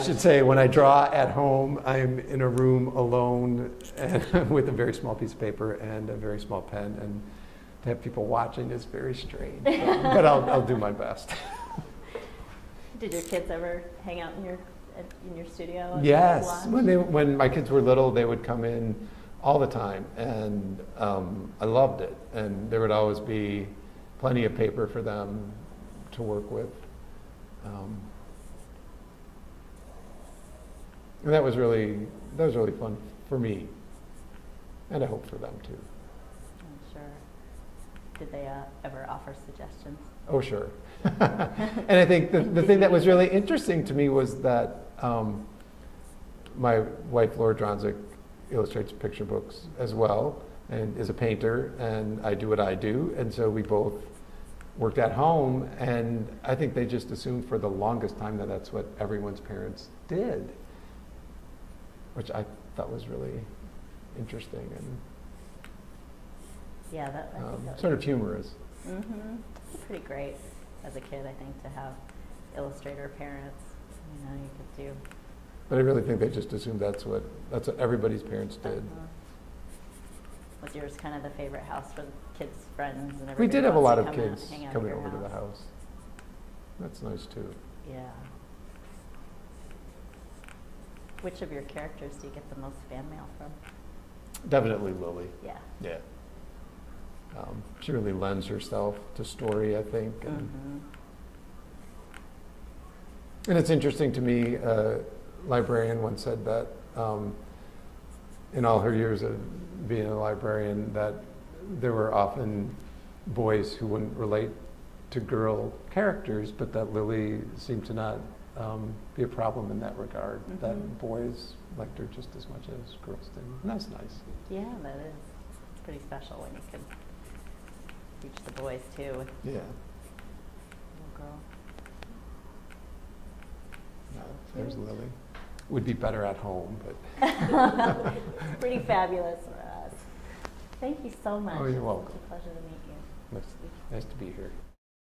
I should say, when I draw at home, I'm in a room alone and with a very small piece of paper and a very small pen, and to have people watching is very strange. But, I'll, I'll do my best. Did your kids ever hang out in your in your studio? Yes, when they when my kids were little, they would come in all the time, and um, I loved it. And there would always be plenty of paper for them to work with. Um, and that was really that was really fun for me, and I hope for them too. I'm sure. Did they uh, ever offer suggestions? Oh, sure. and I think the, the thing that was really interesting to me was that um, my wife, Laura Dronzek, illustrates picture books as well and is a painter, and I do what I do. And so we both worked at home, and I think they just assumed for the longest time that that's what everyone's parents did, which I thought was really interesting and Yeah, that I think um, that sort of humorous. Mm-hmm. Pretty great as a kid, I think, to have illustrator parents. You know, you could do. But I really think they just assumed that's what that's what everybody's parents did. Uh-huh. Was yours kind of the favorite house for the kids' friends and everything? We did have a lot of kids out coming over to the house. That's nice too. Yeah. Which of your characters do you get the most fan mail from? Definitely Lilly. Yeah. Yeah. Um, she really lends herself to story, I think. And, Mm-hmm. and it's interesting to me, a librarian once said that um, in all her years of being a librarian, that there were often boys who wouldn't relate to girl characters, but that Lilly seemed to not um, be a problem in that regard. Mhm. That boys liked her just as much as girls did. And that's nice. Yeah, that is. It's pretty special when you can reach the boys too Yeah. little girl. No, there's Lilly. Would be better at home, but. Pretty fabulous for us. Thank you so much. Oh, you're welcome. It's a pleasure to meet you. Nice, nice to be here.